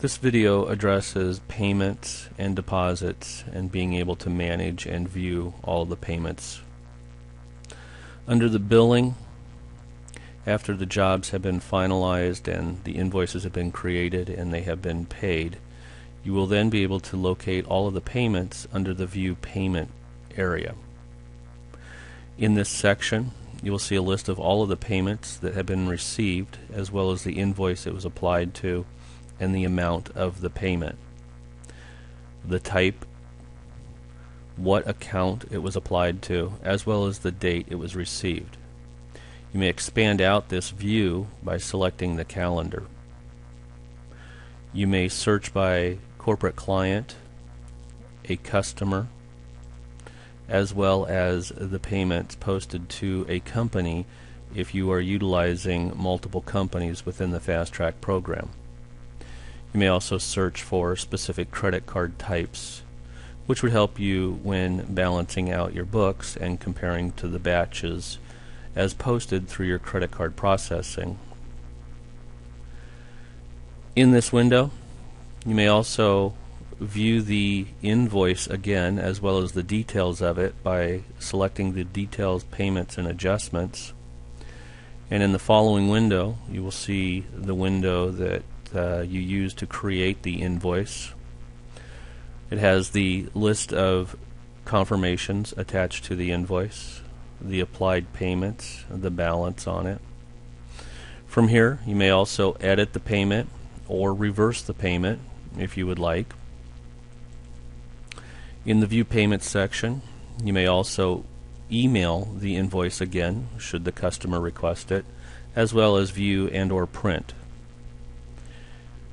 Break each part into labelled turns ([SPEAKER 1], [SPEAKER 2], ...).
[SPEAKER 1] This video addresses payments and deposits and being able to manage and view all the payments. Under the billing, after the jobs have been finalized and the invoices have been created and they have been paid, you will then be able to locate all of the payments under the View Payment area. In this section, you will see a list of all of the payments that have been received as well as the invoice it was applied to and the amount of the payment. The type, what account it was applied to, as well as the date it was received. You may expand out this view by selecting the calendar. You may search by corporate client, a customer, as well as the payments posted to a company if you are utilizing multiple companies within the FASTTRAK program. You may also search for specific credit card types, which would help you when balancing out your books and comparing to the batches as posted through your credit card processing. In this window, you may also view the invoice again as well as the details of it by selecting the details, payments, and adjustments. And in the following window, you will see the window that uh, you use to create the invoice. It has the list of confirmations attached to the invoice, the applied payments, the balance on it. From here, you may also edit the payment or reverse the payment if you would like. In the View Payments section, you may also email the invoice again should the customer request it, as well as view and or print.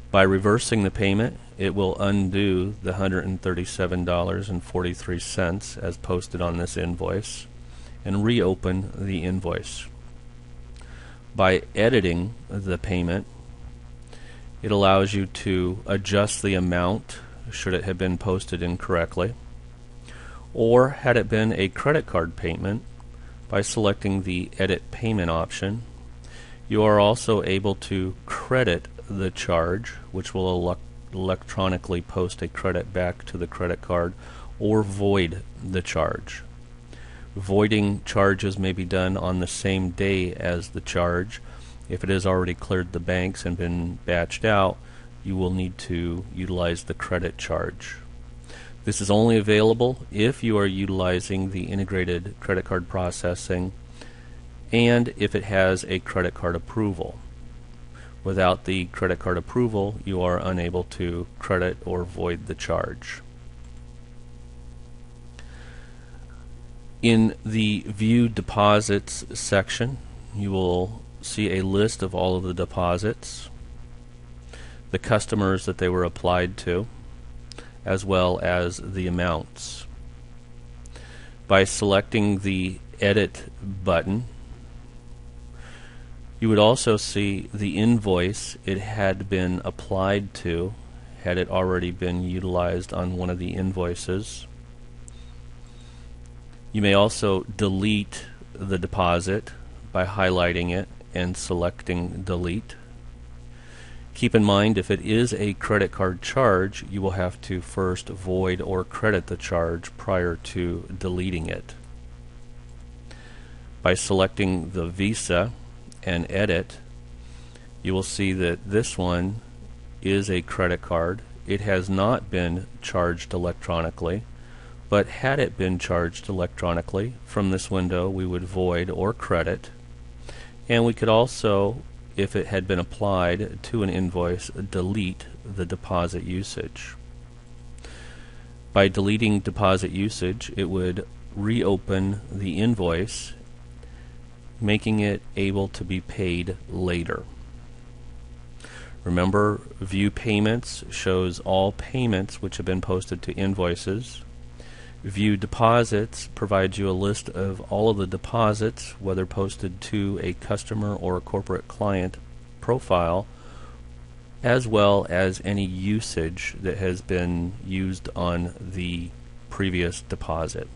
[SPEAKER 1] By reversing the payment, it will undo the $137.43 as posted on this invoice and reopen the invoice. By editing the payment, it allows you to adjust the amount should it have been posted incorrectly, or had it been a credit card payment, by selecting the Edit Payment option, you are also able to credit the charge, which will ele electronically post a credit back to the credit card, or void the charge. Voiding charges may be done on the same day as the charge. If it has already cleared the banks and been batched out, you will need to utilize the credit charge. This is only available if you are utilizing the integrated credit card processing and if it has a credit card approval. Without the credit card approval, you are unable to credit or void the charge. In the View Deposits section, you will see a list of all of the deposits the customers that they were applied to, as well as the amounts. By selecting the Edit button, you would also see the invoice it had been applied to, had it already been utilized on one of the invoices. You may also delete the deposit by highlighting it and selecting Delete. Keep in mind if it is a credit card charge, you will have to first void or credit the charge prior to deleting it. By selecting the Visa and Edit, you will see that this one is a credit card. It has not been charged electronically, but had it been charged electronically, from this window we would void or credit. And we could also if it had been applied to an invoice, delete the deposit usage. By deleting deposit usage, it would reopen the invoice, making it able to be paid later. Remember, View Payments shows all payments which have been posted to invoices. View Deposits provides you a list of all of the deposits, whether posted to a customer or a corporate client profile, as well as any usage that has been used on the previous deposit.